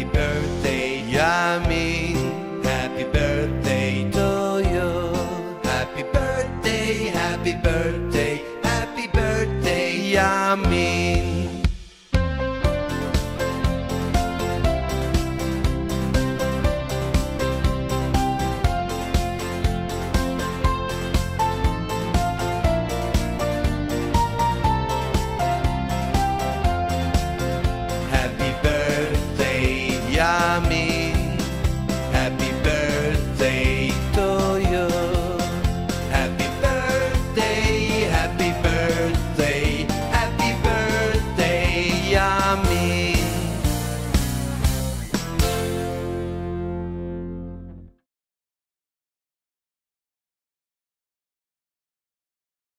Happy birthday, Yami! Happy birthday to you. Happy birthday, happy birthday, happy birthday, Yami! me.